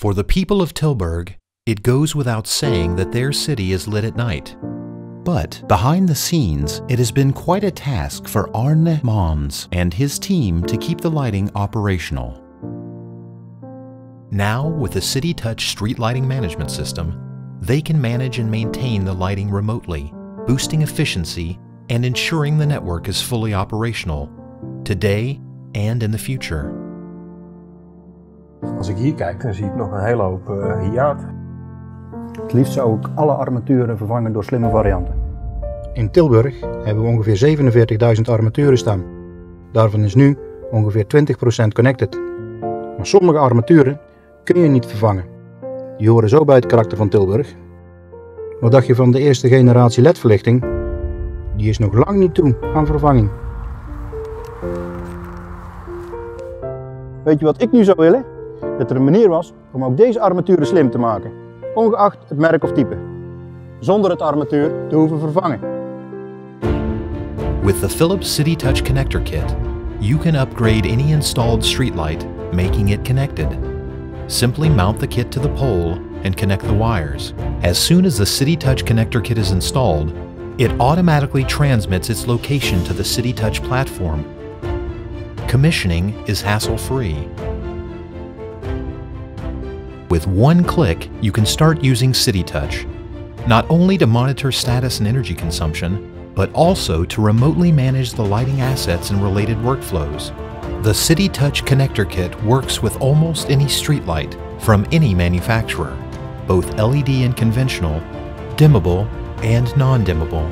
For the people of Tilburg, it goes without saying that their city is lit at night. But behind the scenes, it has been quite a task for Arne Mons and his team to keep the lighting operational. Now, with the CityTouch street lighting management system, they can manage and maintain the lighting remotely, boosting efficiency and ensuring the network is fully operational, today and in the future. Als ik hier kijk, dan zie ik nog een hele hoop uh, hiaat. Het liefst zou ik alle armaturen vervangen door slimme varianten. In Tilburg hebben we ongeveer 47.000 armaturen staan. Daarvan is nu ongeveer 20% connected. Maar sommige armaturen kun je niet vervangen. Die horen zo bij het karakter van Tilburg. Wat dacht je van de eerste generatie LED-verlichting? Die is nog lang niet toe aan vervanging. Weet je wat ik nu zou willen? Dat er een manier was om ook deze armaturen slim te maken, ongeacht het merk of type, zonder het armatuur te hoeven vervangen. With the Philips City Touch Connector Kit, you can upgrade any installed streetlight, making it connected. Simply mount the kit to the pole and connect the wires. As soon as the City Touch Connector Kit is installed, it automatically transmits its location to the City Touch platform. Commissioning is hassle-free. With one click, you can start using CityTouch, not only to monitor status and energy consumption, but also to remotely manage the lighting assets and related workflows. The CityTouch Connector Kit works with almost any streetlight from any manufacturer, both LED and conventional, dimmable and non-dimmable.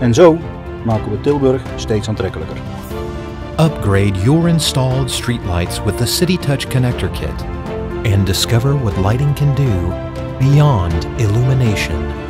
En zo maken we Tilburg steeds aantrekkelijker. Upgrade your installed streetlights with the CityTouch Connector Kit and discover what lighting can do beyond illumination.